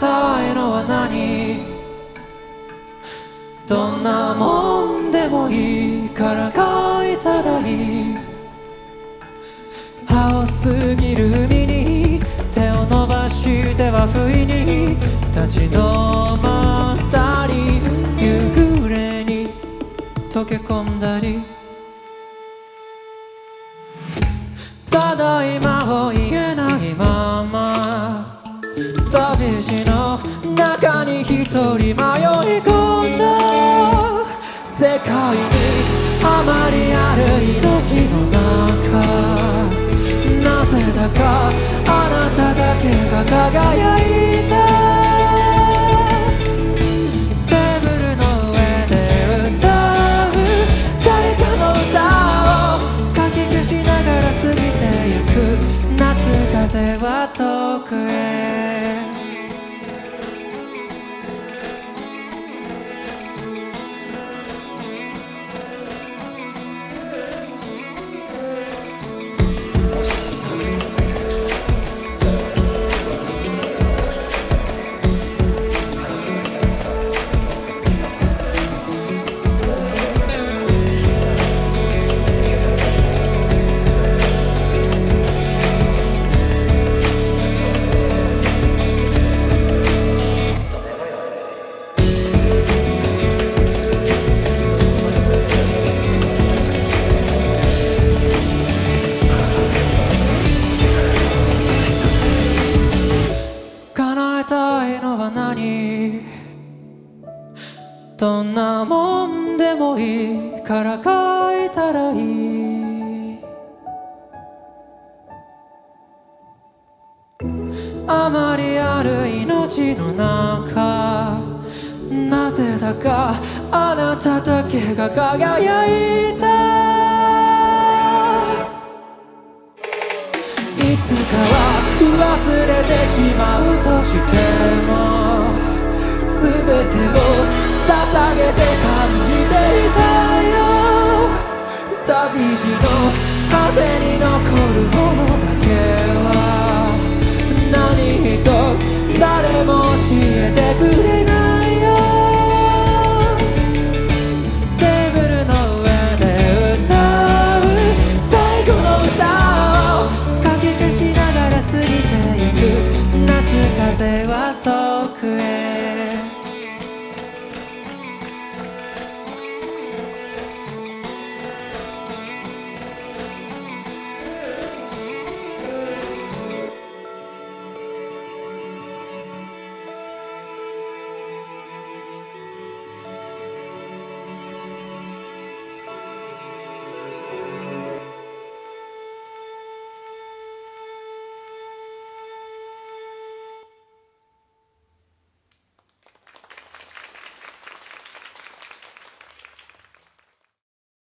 たいのは何どんなもんでもいいから書いたらいい青すぎる海に手を伸ばしては不意に。立ち止まったり夕暮れに溶け込んだり。人迷い込んだ世界にあまりある命の中なぜだかあなただけが輝いた。テーブルのどんなもんでもいいから書いたらいい。あまりある命の中なぜだかあなただけが輝いた。いつかは忘れてしまうとしても全てを 하게 돼.